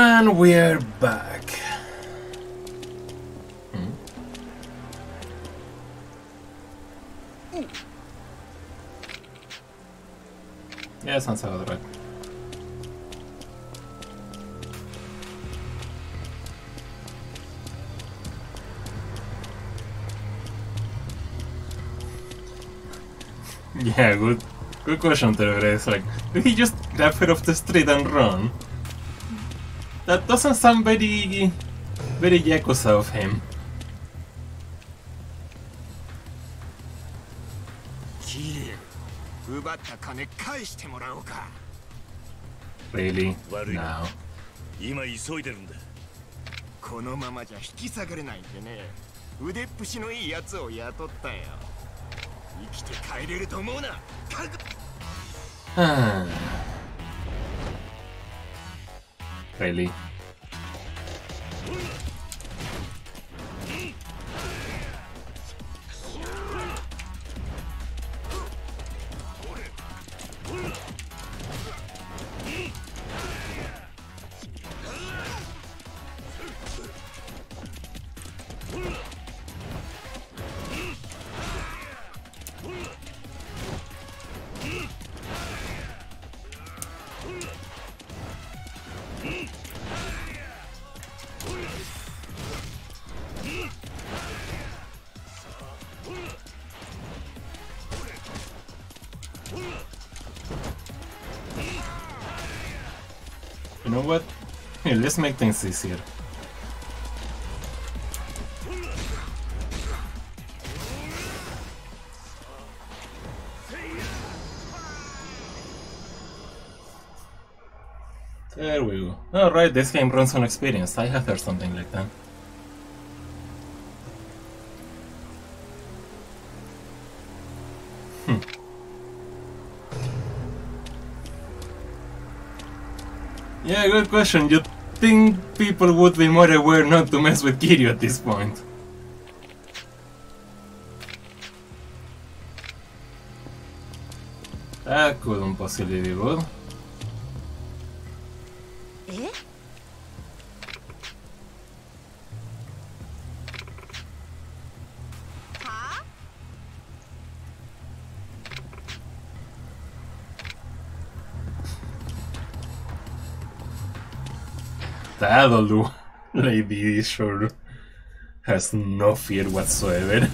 And we're back. Hmm. Yeah, sounds right. Yeah, good good question, Trevor. It's like, did he just grab her off the street and run? That doesn't sound very very Yakuza of him. 奪った金返してもらおうか Really? 悪い No. な今急いでるんだこのままじゃ引き下がれないんでね腕っぷしのいいやつを雇ったよ生きて帰れると思うな覚悟 Bailey. Know what? Let's make things easier. There we go. Alright, this game runs on experience. I have heard something like that. Good question. You'd think people would be more aware not to mess with Kiryu at this point. That couldn't possibly be good. え eh? That'll Lady sure has no fear whatsoever.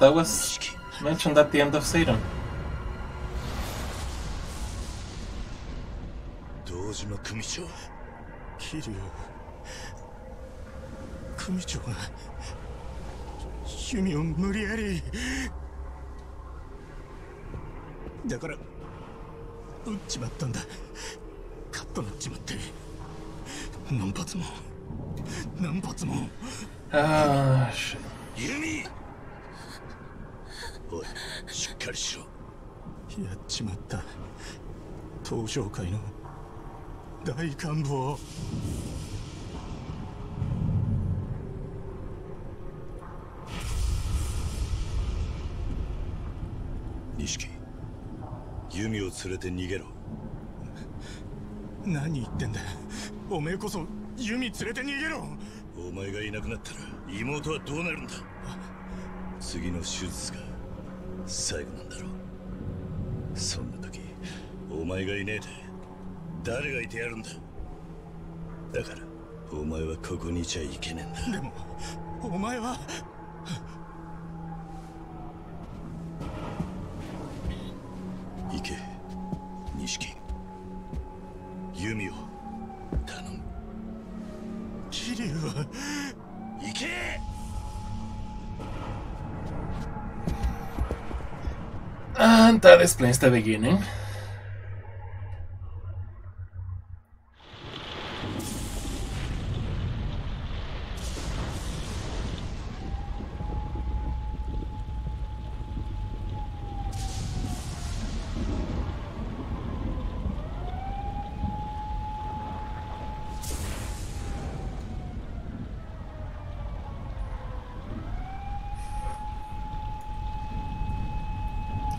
That was mentioned at the end of Satan. 同時の組長桐生組長が趣味を無理やりだから撃っちまったんだカッとなっちまって何発も何発も Ah, shit. ユミおいしっかりしろ。やっちまった。東商会の大幹部を錦ユミを連れて逃げろ。何言ってんだおめえこそ弓連れて逃げろ。お前がいなくなったら妹はどうなるんだ。次の手術が最後なんだろう。そんな時お前がいねえで誰がいてやるんだ？だからお前はここにいちゃいけねえんだ。でもお前は that explains the beginning.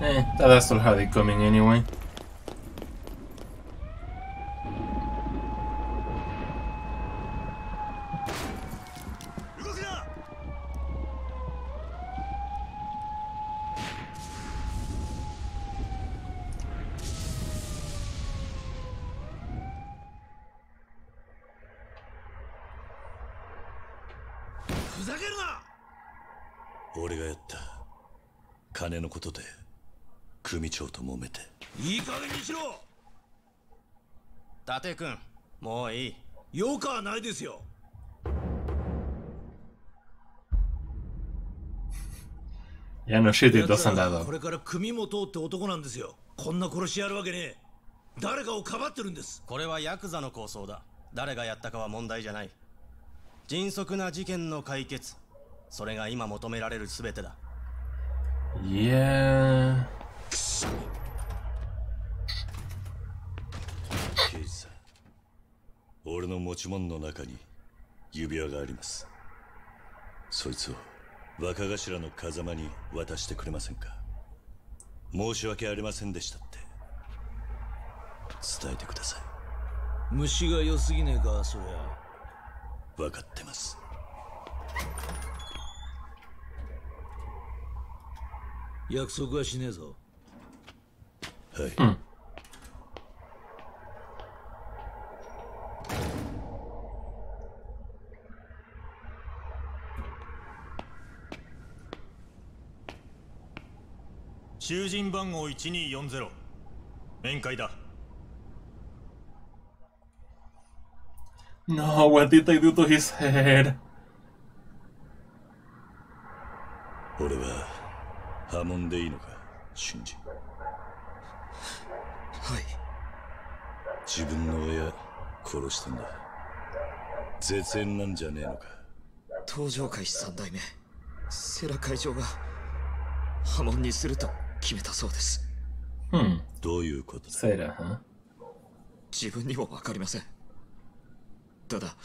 Eh, that's not how they're coming anyway. 伊達君。もういい。よかはないですよ。Yeah, no shit, こ.れから組元って男なんですよ。こんな殺しやるわけねえ。誰かをかばってるんです。これはヤクザの構想だ。誰がやったかは問題じゃない。迅速な事件の解決。それが今求められる全てだ。Yeah. 刑事さん俺の持ち物の中に指輪があります。そいつを若頭の風間に渡してくれませんか？申し訳ありませんでしたって。伝えてください。虫が良すぎねえかそりゃ。分かってます。約束はしねえぞ。はい、囚人番号1240面会だ。No, what did I do to his head? 俺は破門でいいのかはい。自分の親殺したんだ。絶縁なんじゃねえのか。東上会三代目。セラ会長が破門にすると決めたそうです。Hmm. どういうことだ？huh? 自分にも分かりません。ただ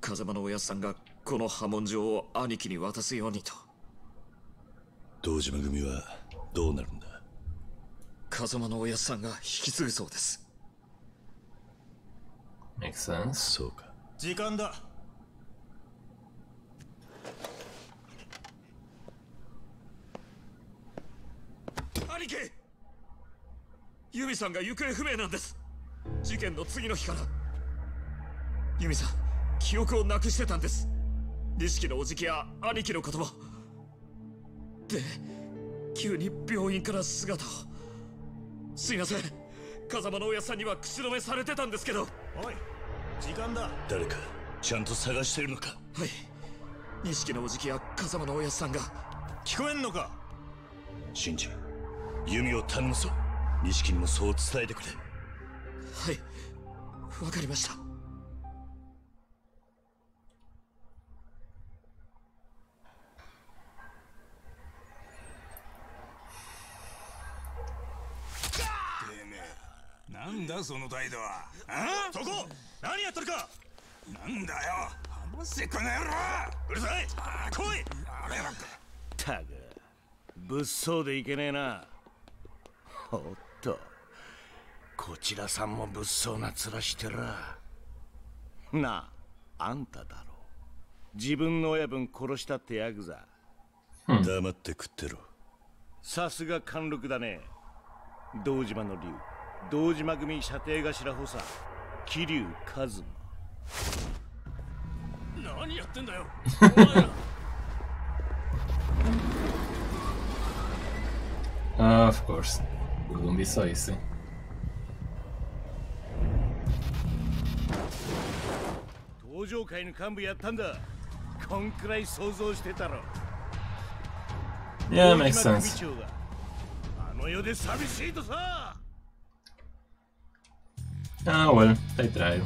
風間のおやっさんがこの破門状を兄貴に渡すようにと。堂島組はどうなるんだ？風間のおやっさんが引き継ぐそうです.そうか。時間だ兄貴。ユミさんが行方不明なんです。事件の次の日から。ユミさん記憶をなくしてたんです。錦のおじきや兄貴の言葉。で急に病院から姿を。すいません。風間のおやっさんには口止めされてたんですけど。はおい時間だ。誰かちゃんと探してるのか？い。錦のおじきや風間のおやっさんが。聞こえんのか？真治弓を頼むぞ。錦にもそう伝えてくれ。はい。わかりました。なんだその態度は？あ？そこ！何やっとるか？なんだよ。話せこの野郎！うるさい！来い！たく物騒でいけねえなおっとこちらさんも物騒な面してら。なああんただろ自分の親分殺したってヤクザ黙って食ってろ。さすが貫禄だね。堂島の竜。堂島組射程頭補佐。桐生一馬。何やってんだよ。Uh, of course. It wouldn't be so easy. 登場会の幹部やったんだこんくらい想像してたろ Yeah, 堂 makes 島 sense. 組長があの世で寂しいとさ Ah, well, they tried.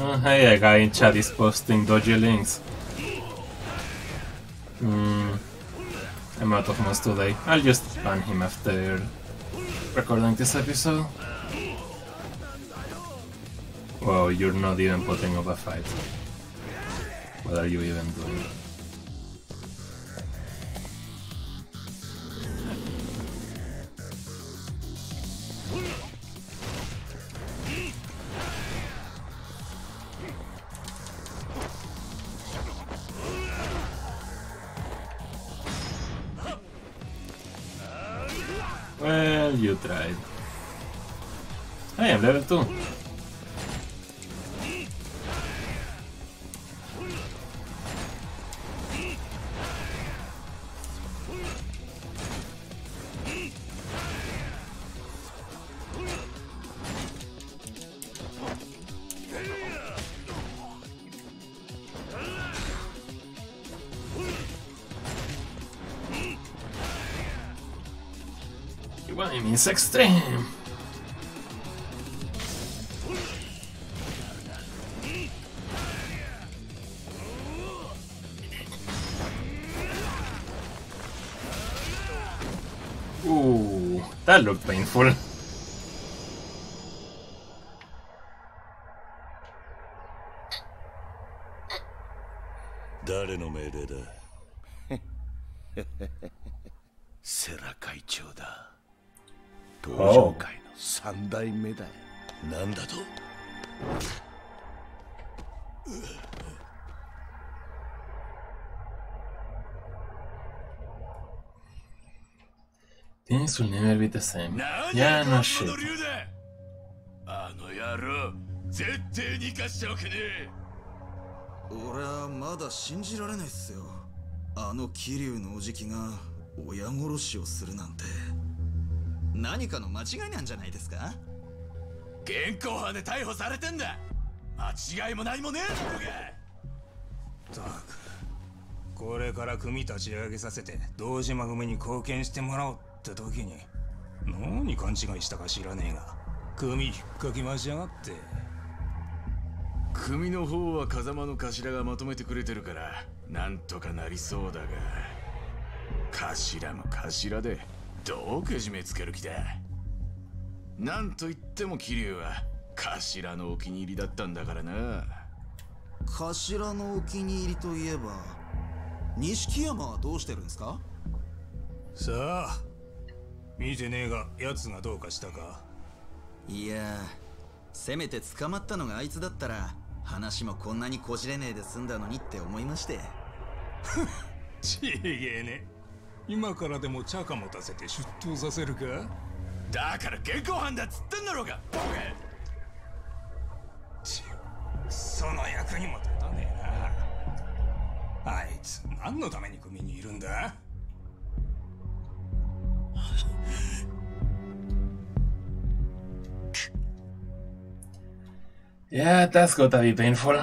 Oh, hey, a guy in chat is posting dodgy links. Hmm. I'm out of mods today. I'll just ban him after recording this episode. Wow, you're not even putting up a fight. What are you even doing? Aim is extreme. Ooh, that looked painful. The same」だあの野郎。絶対に貸しておけね。え俺はまだ信じられないっすよ。あの桐生のおじきが親殺しをするなんて。何かの間違いなんじゃないですか？現行犯で逮捕されてんだ。間違いも何もねえだが。たく。これから組立ち上げさせて堂島組に貢献してもらおうって時に何勘違いしたか知らねえが。組引っかき回しやがって。組の方は風間の頭がまとめてくれてるからなんとかなりそうだが。頭も頭でどうけじめつける気だ。なんといっても桐生は頭のお気に入りだったんだからな。頭のお気に入りといえば錦山はどうしてるんですか？さあ見てねえが奴がどうかしたか。いやせめて捕まったのがあいつだったら話もこんなにこじれねえで済んだのにって思いまして。ちげえね。今からでも茶化持たせて出頭させるか？だから現行犯だっつってんだろうが。ボケちその役にも立たねえな。あいつ何のために組にいるんだ？Ja, das Gott, wie painful.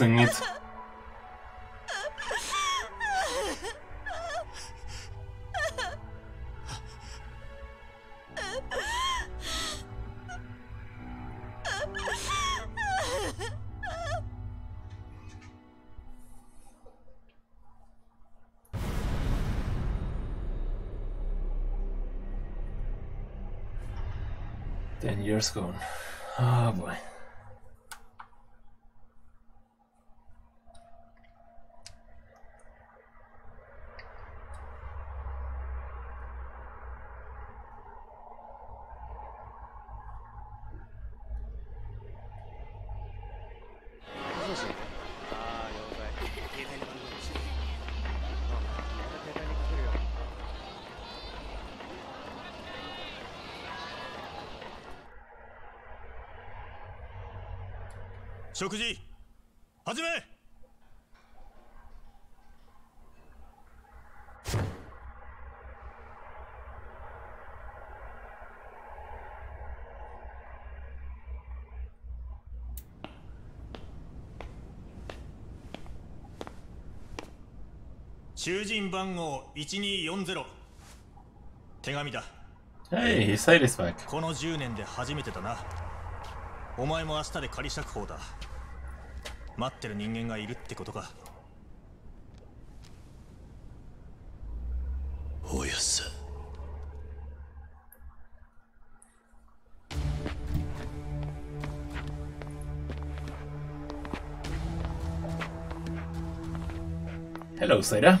obviously needs. Ten years gone. Oh boy. 食事始め!」囚人番号1240手紙だ Hey, his side is back. この10年で初めてだなお前も明日で仮釈放だ待ってる人間がいるってことかおやっさ Hello, Seda.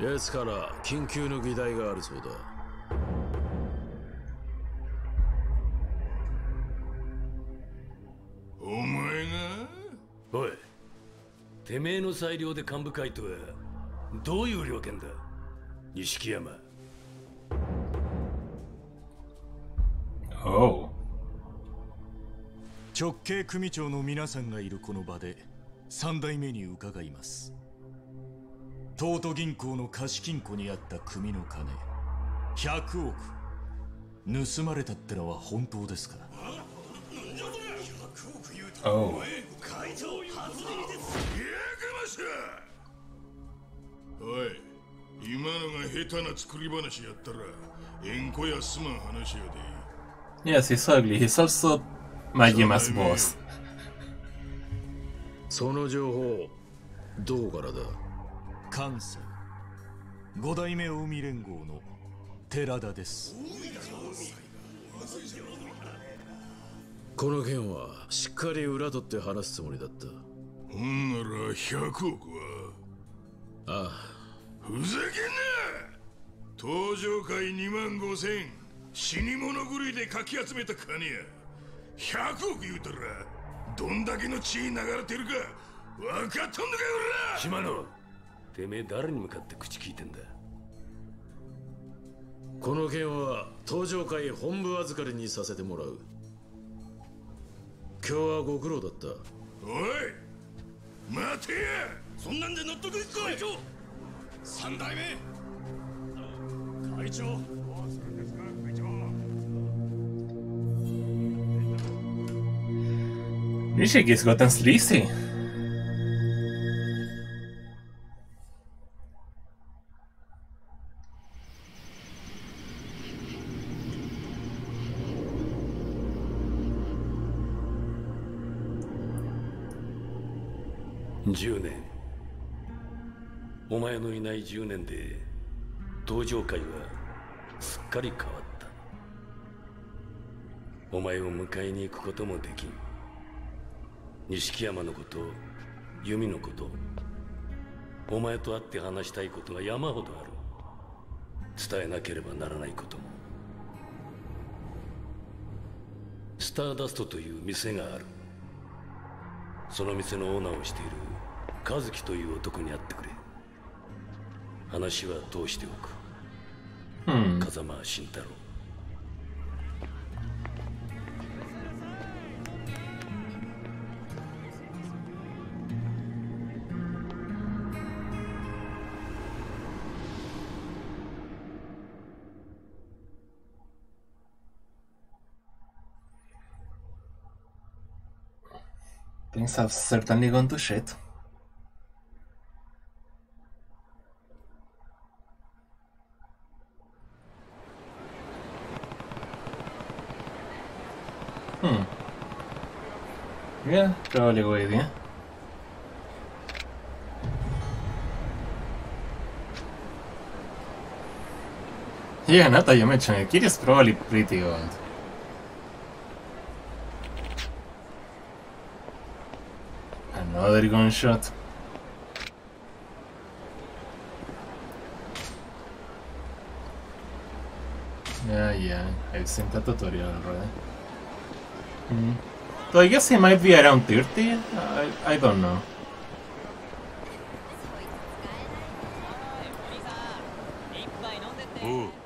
奴から緊急の議題があるそうだ。お前が？おいてめえの裁量で幹部会とはどういう了見だ？錦山。Oh. 直系組長の皆さんがいるこの場で三代目に伺います東都銀行の貸金庫にあった組の金100億盗まれたってのは本当ですか Oh. 会長初耳ですやかましおい今のが下手な作り話やったら縁故やすまん話やで Yes, he's ugly. He's also Majima's boss. その情報どこからだ？関西五代目近江連合の寺田です。この件はしっかり裏取って話すつもりだった。ほんなら100億は？あふざけんな！登場会2万5千。死に物狂いでかき集めた金や。100億言うたらどんだけの血流れてるか分かっとんのかよあ島野てめえ誰に向かって口聞いてんだ？この件は登場会本部預かりにさせてもらう。今日はご苦労だった。おい待てや。そんなんで納得いくか会長三代目。会長。Nishiki's gotten 10年。お前のいない10年で登場会はすっかり変わった。お前を迎えに行くこともできん。錦山のこと由美のこと。お前と会って話したいことが山ほどある。伝えなければならないことも。スターダストという店がある。その店のオーナーをしている和樹という男に会ってくれ話は通しておく、Hmm. 風間慎太郎 Things have certainly gone to Yeah, probably good idea. Yeah, not that you mentioned it. Kid is probably pretty old. Another gunshot. Yeah, yeah, I've seen the tutorial already. Mm. So I guess he might be around 30? I, I don't know.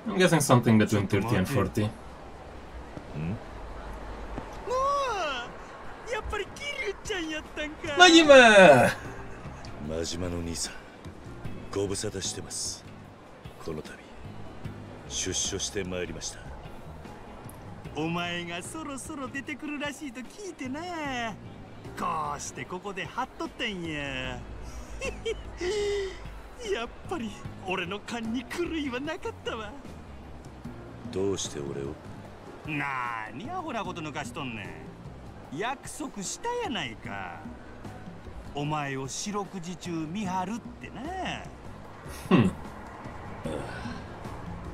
I'm guessing something between 30 and 40. やっぱりキリュウちゃんやったんかマジマ真島の兄さんご無沙汰してますこの度出所してまいりましたお前がそろそろ出てくるらしいと聞いてな。こうしてここで張っとったんや。やっぱり俺の勘に狂いはなかったわ。どうして俺を？なーにアホなこと抜かしとんねん。約束したやないか。お前を四六時中見張るってな。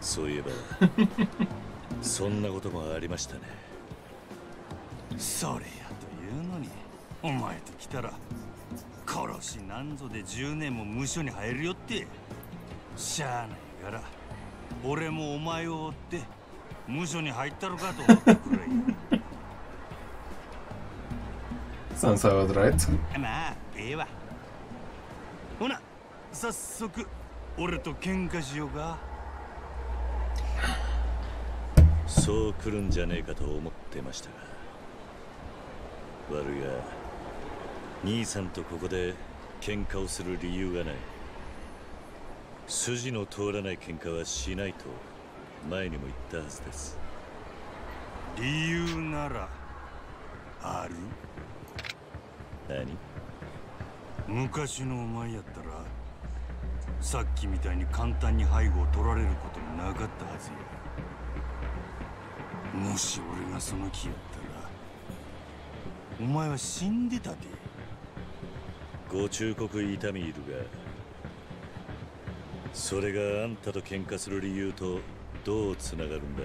そういえば そんなこともありましたね。それやというのにお前と来たら殺しなんぞで10年も無所に入るよって。しゃあないから俺もお前を追って無所に入ったのかと思ったくらい about right. まあええわ。ほな早速俺と喧嘩しようかそう来るんじゃねえかと思ってましたが悪いが兄さんとここで喧嘩をする理由がない。筋の通らない喧嘩はしないと前にも言ったはずです。理由ならある？何？昔のお前やったらさっきみたいに簡単に背後を取られることもなかったはずやもし俺がその気やったらお前は死んでたで。ご忠告痛みいるがそれがあんたと喧嘩する理由とどうつながるんだ？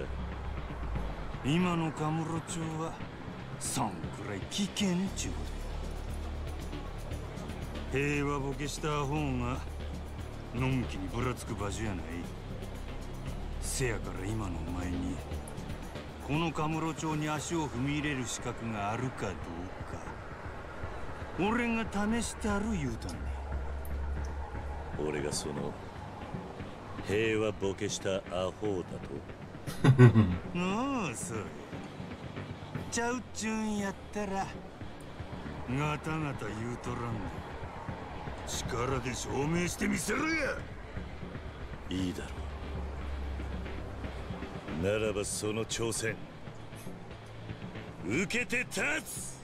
今のカムロ町はそんくらい危険っちゅうことや。平和ボケした方がのんきにぶらつく場所やない。せやから今のお前にこのカムロ町に足を踏み入れる資格があるかどうか。俺が試してある言うとんね俺がその平和ボケしたアホだと？ああそうやちゃうっちゅうんやったらガタガタ言うとらんで。力で証明してみせるや。いいだろうならばその挑戦受けて立つ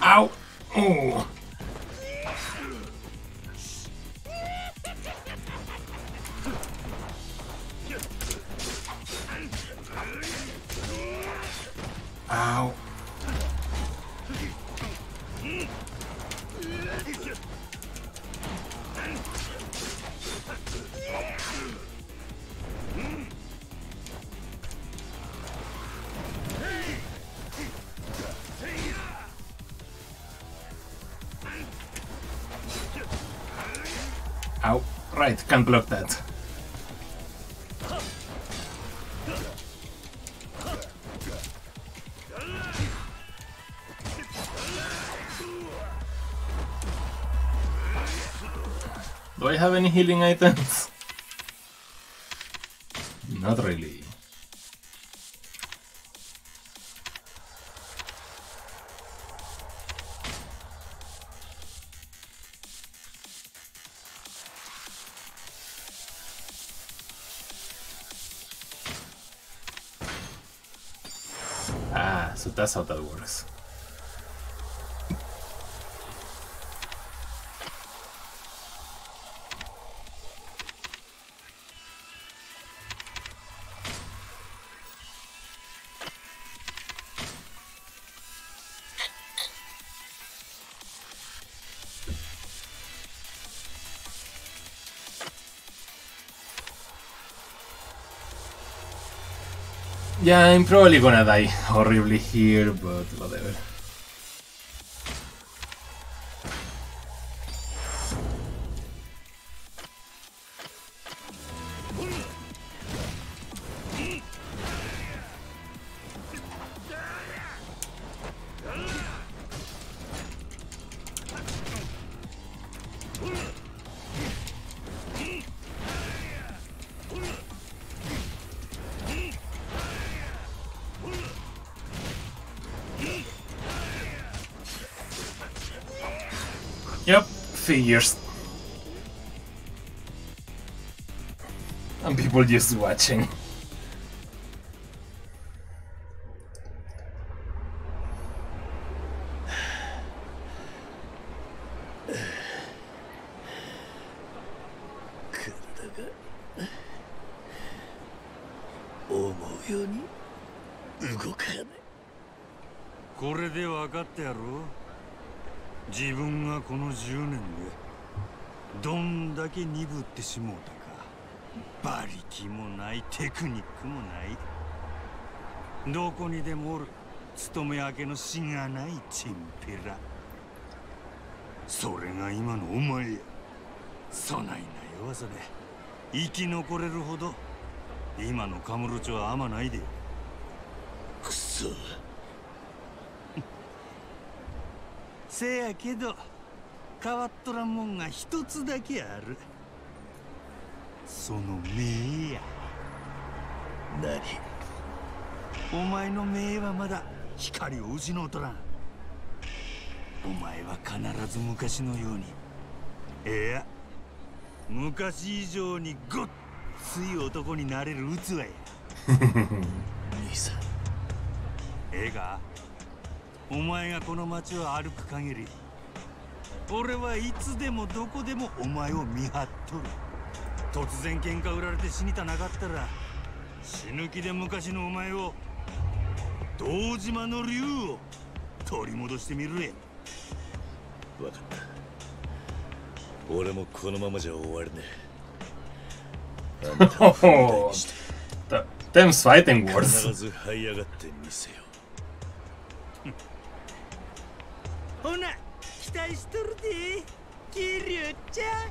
Ow! Oh. Can't block that. Do I have any healing items? So that's how that works. Yeah, I'm probably gonna die horribly here, but whatever. Figures. And people just watching. しもうたか。馬力もないテクニックもない。どこにでもおる勤め明けのしがないチンピラ。それが今のお前や。そないな弱さで生き残れるほど今のカムロ町は甘ないで。くそ。せやけど変わっとらんもんが一つだけある。その目や。何？お前の目はまだ光を失うとらんお前は必ず昔のように。いや。昔以上にごっつい男になれる器や。兄さん。ええか？お前がこの街を歩く限り俺はいつでもどこでもお前を見張っとる突然喧嘩売られて死にたなかったら死ぬ気で昔のお前を堂島の竜を取り戻してみるや分かった。俺もこのままじゃ終われね。え だ。りにして Th- them's fighting 必.ず這い上がってみせよ ほな期待しとるで。桐生ちゃ。ん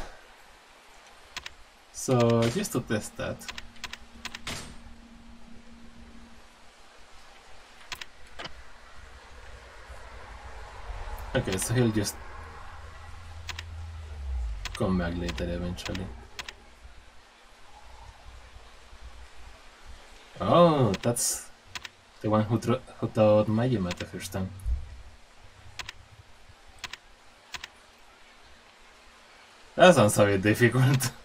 So, just to test that. Okay, so he'll just come back later eventually. Oh, that's the one who, who taught Majima the first time. That sounds a bit difficult.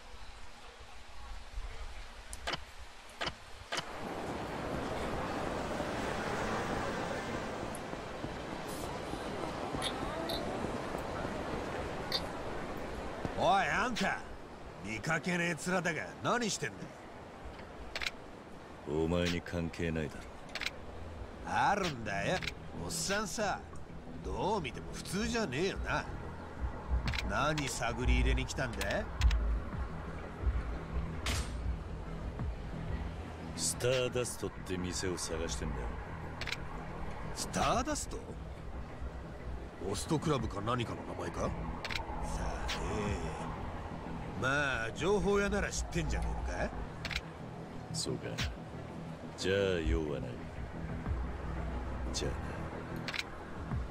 かけねえ面だが何してんだ？お前に関係ないだろ。あるんだよ。おっさんさどう見ても普通じゃねえよな。何探り入れに来たんだ？スターダストって店を探してんだよ。スターダスト？ホストクラブか何かの名前か？さあねまあ情報屋なら知ってんじゃねえのか？そうか。じゃあ用はない。じゃ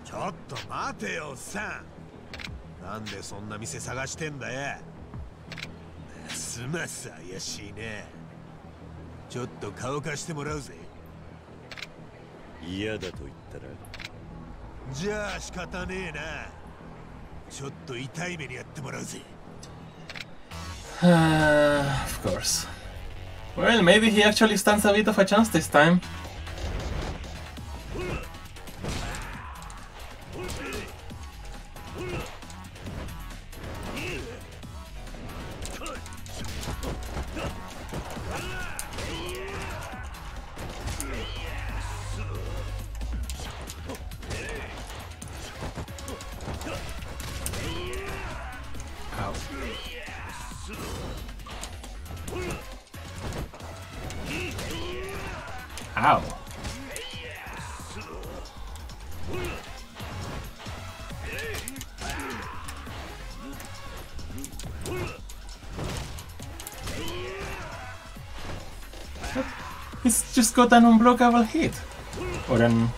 ちょっと待てよおっさん。なんでそんな店探してんだよ？ますます怪しいね。ちょっと顔貸してもらうぜ。嫌だと言ったら？じゃあ仕方ねえな。ちょっと痛い目にやってもらうぜ Of course. Well, maybe he actually stands a bit of a chance this time. Ow. He's just got an unblockable hit. Or an...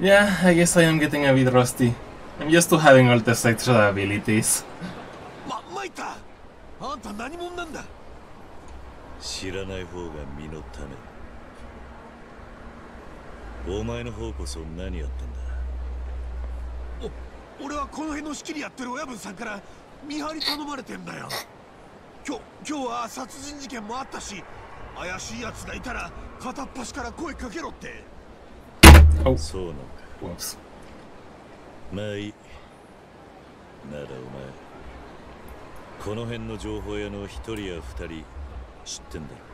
Yeah, I guess I am getting a bit rusty. I'm used to having all the extra abilities. ま参ったあんた何者なんだ?知らない方が身のため。お前の方こそ何やってんだ?お俺はこの辺の仕切りやってる親分さんから見張り頼まれてんだよ。今日今日は殺人事件もあったし怪しい奴がいたら片っ端から声かけろってそうなんか。Whoops. まあい。いならお前。この辺の情報屋の一人や二人知ってんだろ。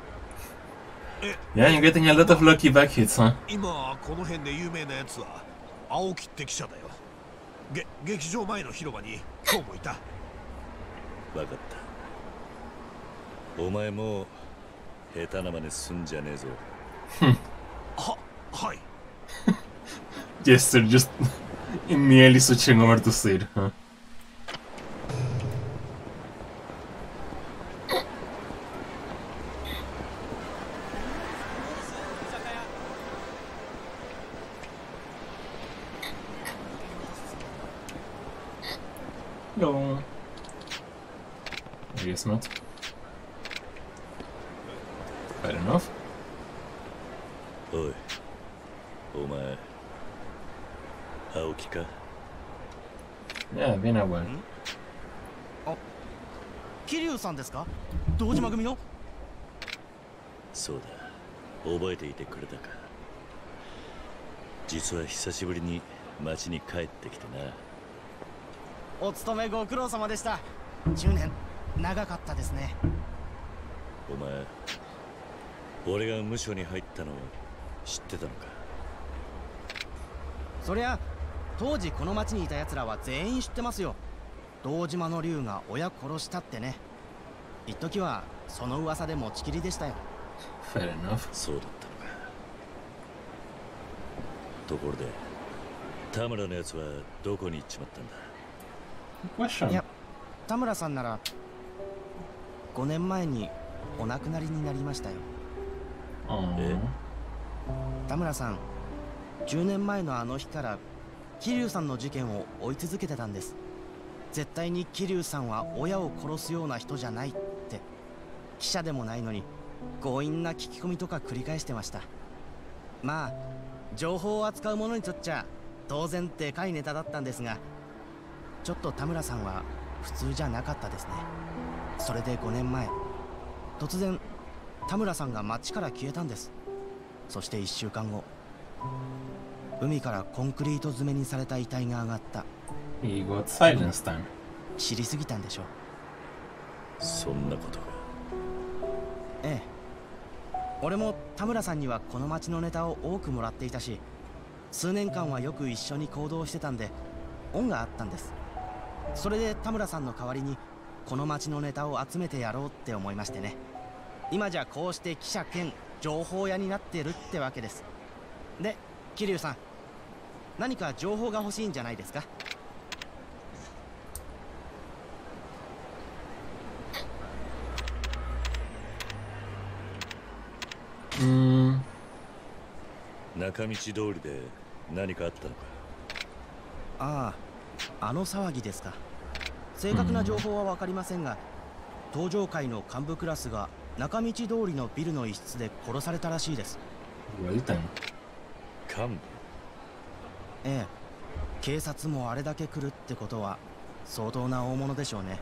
Yeah, you're getting a lot of lucky back hits, huh? 今この辺で有名なやつは青木って記者だよ。げ劇場前の広場に今日もいた。分かった。お前もう下手な真似すんじゃねえぞ。ははい Yes, they're just immediately switching over to Sid, huh? No. I guess not. Fair enough. おいお前青木か？Yeah, been a while. 桐生さんですか？堂島組の？そうだ。覚えていてくれたか？実は久しぶりに町に帰ってきてな。お勤めご苦労様でした。10年長かったですね。お前俺が無所に入ったの知ってたのか？そりゃ当時この町にいた奴らは全員知ってますよ。堂島の竜が親殺したってね。一時はその噂で持ちきりでしたよ。Fair enough. そうだったのか。ところで田村のやつはどこに行っちまったんだ？いや田村さんなら5年前にお亡くなりになりましたよ。Aww. 田村さん10年前のあの日から桐生さんの事件を追い続けてたんです。絶対に桐生さんは親を殺すような人じゃないって。記者でもないのに強引な聞き込みとか繰り返してました。まあ情報を扱う者にとっちゃ当然でかいネタだったんですがちょっと田村さんは普通じゃなかったですね。それで5年前突然田村さんが町から消えたんです。そして1週間後海からコンクリート詰めにされた遺体が上がった。He got silence time. 知りすぎたんでしょう。そんなことが。ええ。俺も田村さんにはこの町のネタを多くもらっていたし数年間はよく一緒に行動してたんで恩があったんです。それで田村さんの代わりにこの町のネタを集めてやろうって思いましてね。今じゃこうして記者兼情報屋になってるってわけですで桐生さん何か情報が欲しいんじゃないですか？うーん。中道通りで何かあったのか？あああの騒ぎですか。正確な情報は分かりませんが登場界の幹部クラスが中道通りのビルの一室で殺されたらしいです。Well then. 幹部ええ。警察もあれだけ来るってことは相当な大物でしょうね。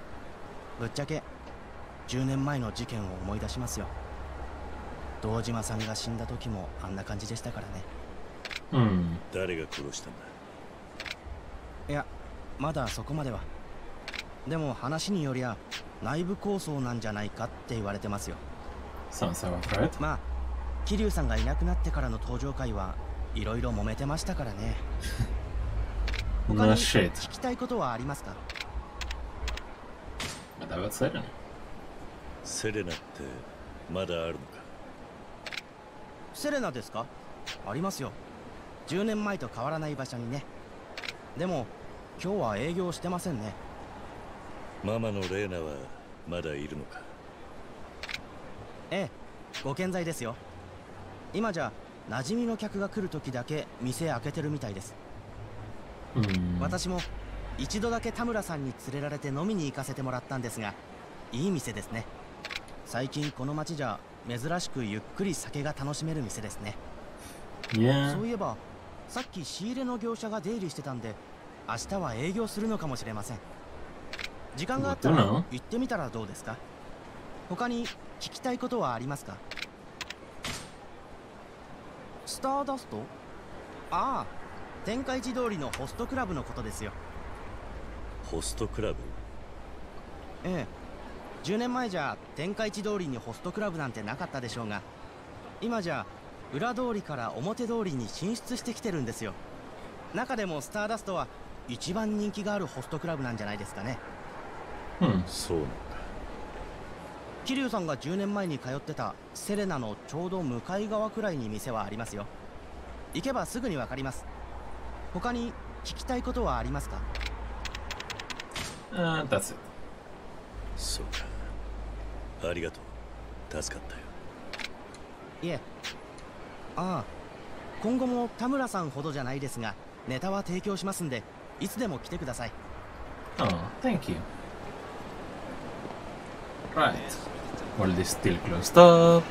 ぶっちゃけ10年前の事件を思い出しますよ。堂島さんが死んだ時もあんな感じでしたからね。うん。誰が殺したんだ？いやまだそこまでは。でも話によりゃ内部抗争なんじゃないかって言われてますよ.まあ桐生さんがいなくなってからの登場会はいろいろ揉めてましたからね。他に.聞きたいことはありますか？But that was it. セレナってまだあるのか？セレナですか？ありますよ。10年前と変わらない場所にね。でも今日は営業してませんね。ママのレーナはまだいるのか？ええご健在ですよ。今じゃ馴染みの客が来る時だけ店開けてるみたいです。うん。私も一度だけ田村さんに連れられて飲みに行かせてもらったんですがいい店ですね。最近この町じゃ珍しくゆっくり酒が楽しめる店ですね。Yeah. そういえばさっき仕入れの業者が出入りしてたんで明日は営業するのかもしれません。時間があったら行ってみたらどうですか？他に聞きたいことはありますか？スターダスト？ああ天下一通りのホストクラブのことですよ。ホストクラブ？ええ。10年前じゃ天下一通りにホストクラブなんてなかったでしょうが今じゃ裏通りから表通りに進出してきてるんですよ。中でもスターダストは一番人気があるホストクラブなんじゃないですかね。そうなのか桐生さんが10年前に通ってたセレナのちょうど向かい側くらいに店はありますよ。行けばすぐにわかります。他に聞きたいことはありますか？Uh, that's it. そうか。ありがとう。助かったよ。いえ。ああ。今後も田村さんほどじゃないですがネタは提供しますんでいつでも来てください。Oh, thank you. Right. Well, this still closed up.